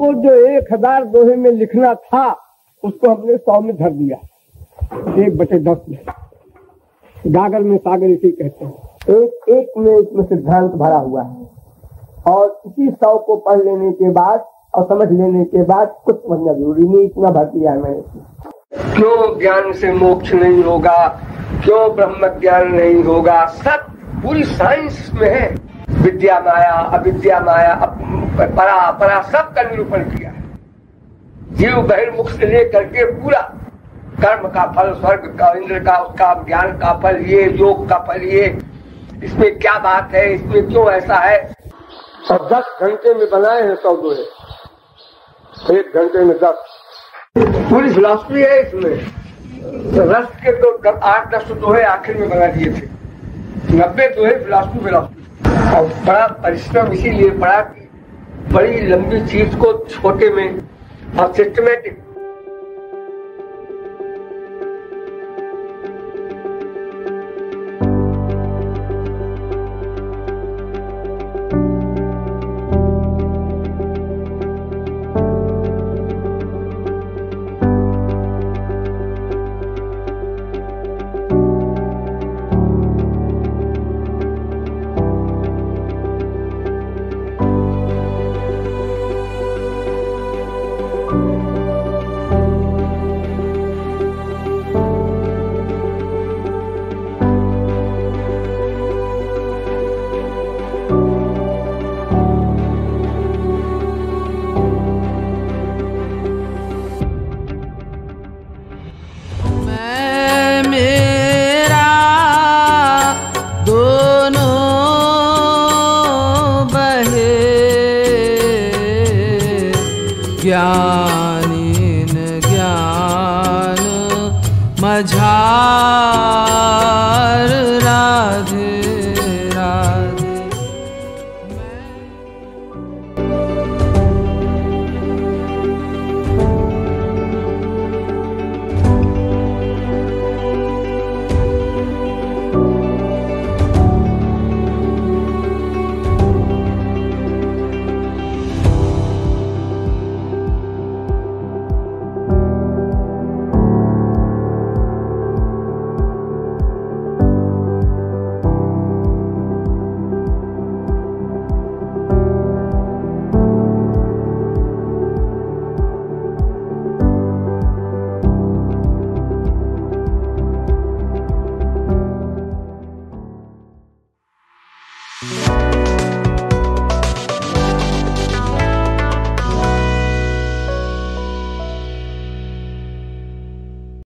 हमको जो एक हज़ार दोहे में लिखना था, उसको हमने सौ में धर दिया। एक बटे दस में। गागर में सागर इसे कहते हैं। एक एक में इसमें सिद्धांत भरा हुआ है। और इसी सौ को पढ़ लेने के बाद और समझ लेने के बाद कुछ समझना ज़रूरी नहीं, इतना भर दिया मैंने। क्यों ज्ञान से मोक्ष नहीं होगा? क्यों ब्रह्म ज्ञान नहीं होगा? सब पूरी साइंस में है। विद्या माया, अविद्या माया परा परा सब का निरूपण किया है। जीव बहिर्मुख से लेकर के पूरा कर्म का फल स्वर्ग का इंद्र का उसका ज्ञान का फल ये योग का फल ये। इसमें क्या बात है? इसमें क्यों ऐसा है? और दस घंटे में बनाए हैं सौ दोहे एक घंटे में दस। पूरी फिलोसफी है इसमें। रस के तो आठ दस दोहे आखिर में बना दिए थे। नब्बे दोहे फिलोसफी फिलोसफी और बड़ा परिश्रम इसीलिए पड़ा कि बड़ी लंबी चीज़ को छोटे में और सिस्टमेटिक ज्ञानीन ज्ञान मझा